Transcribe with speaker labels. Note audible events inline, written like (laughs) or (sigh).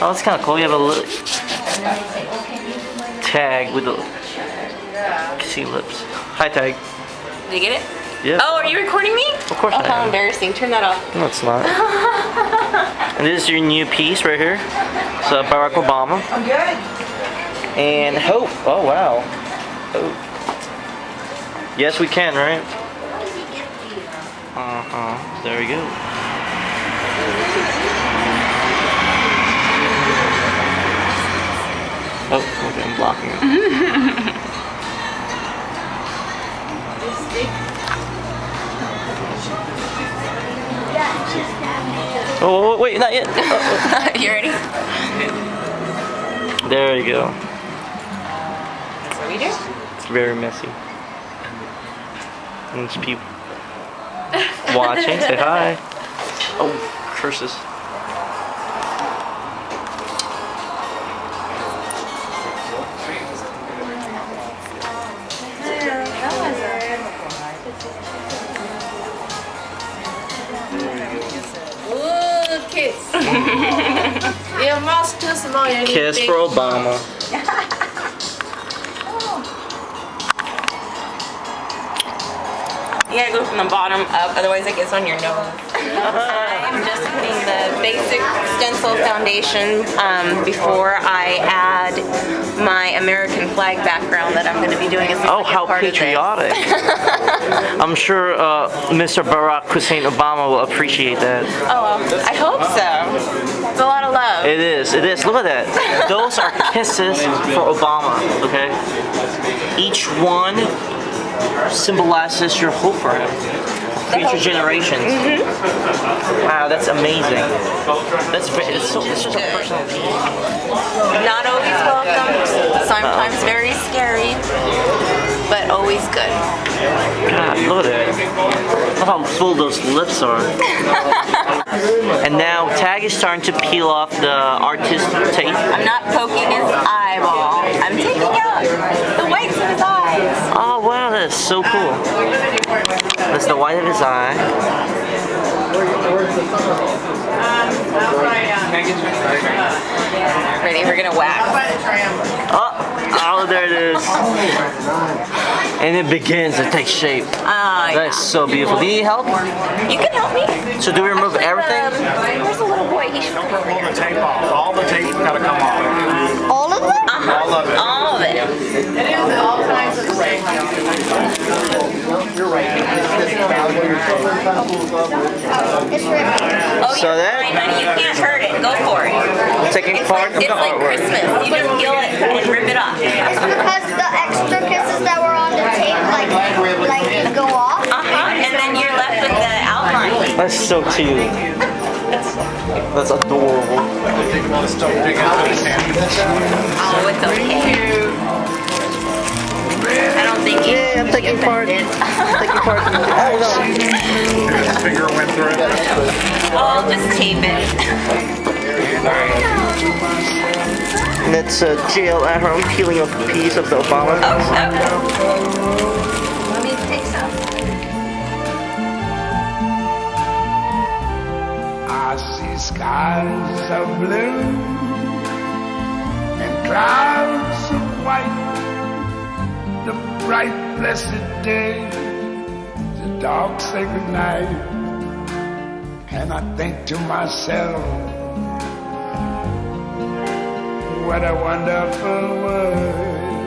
Speaker 1: Oh, that's kind of cool. You have a little tag with the kissy lips. Hi, tag.
Speaker 2: Did you get it?
Speaker 1: Yeah.
Speaker 2: Oh, are you recording me?
Speaker 1: Of course
Speaker 2: Oh,
Speaker 1: I
Speaker 2: how
Speaker 1: am.
Speaker 2: embarrassing. Turn that off.
Speaker 1: No, it's not. (laughs) and this is your new piece right here. It's uh, Barack Obama.
Speaker 3: I'm good.
Speaker 1: And Hope. Oh, wow. Hope. Yes, we can, right? Uh-huh. There we go. I'm blocking it. (laughs) Oh, wait, not yet. (laughs) Oh,
Speaker 2: you ready?
Speaker 1: There you go.
Speaker 2: That's what we do.
Speaker 1: It's very messy. And there's people (laughs) watching. Say hi. Oh, curses.
Speaker 3: Kiss. (laughs) Your mouth's too small. You need
Speaker 1: Kiss for Obama.
Speaker 2: You gotta go from the bottom up, otherwise it gets on your nose. (laughs) I'm just putting the basic stencil foundation um, before I add my American flag background that I'm going to be doing as the
Speaker 1: Oh, how patriotic. (laughs) I'm sure uh, Mr. Barack Hussein Obama will appreciate that.
Speaker 2: Oh, well, I hope so. It's a lot of love.
Speaker 1: It is, it is. Look at that. (laughs) Those are kisses for Obama, okay? Each one symbolizes your hope for him. Future generations. Mm-hmm. Wow, that's amazing. That's very, it's so, it's just a personal.
Speaker 2: Not always welcome, sometimes very scary, but always good.
Speaker 1: God, look at that. Look how full those lips are. (laughs) and now Tag is starting to peel off the artist tape.
Speaker 2: I'm not poking his eyeball. I'm taking out the whites of his eyes.
Speaker 1: Oh wow, that is so cool. That's the white of his eye.
Speaker 2: Ready? We're gonna wax.
Speaker 1: Oh, oh, there it is. And it begins to take shape.
Speaker 2: Ah,
Speaker 1: That is so beautiful. Do you need help?
Speaker 2: You can help me.
Speaker 1: So do we remove everything?
Speaker 2: Um, where's the little boy? He should come over
Speaker 4: Pull the tape off. All the tape gotta come off.
Speaker 2: All of them?
Speaker 4: All of it.
Speaker 2: All of it.
Speaker 3: It is all kinds of things.
Speaker 2: Oh,
Speaker 1: So
Speaker 2: you're
Speaker 1: that-
Speaker 2: fine, honey. You can't hurt it. Go for it.
Speaker 1: Taking
Speaker 2: It's
Speaker 1: part
Speaker 2: like,
Speaker 1: of
Speaker 2: it's
Speaker 1: the
Speaker 2: like
Speaker 1: artwork.
Speaker 2: Christmas. You just peel it and rip it off.
Speaker 5: It's because the extra kisses that were on the tape, like, like go off.
Speaker 2: Uh-huh. And then you're left with the outline.
Speaker 1: That's so cute. That's adorable.
Speaker 2: Oh, it's okay. I don't
Speaker 1: Yeah, I'm taking part.
Speaker 2: offended.
Speaker 1: Taking part. Oh no.
Speaker 4: His finger went through it.
Speaker 2: I'll just tape it.
Speaker 1: And that's uh, jail at home peeling off a piece of the Obama.
Speaker 2: Oh,
Speaker 5: Let me take some.
Speaker 6: I see skies of blue and clouds of white. The bright, blessed day, the dark, sacred night. And I think to myself, what a wonderful world.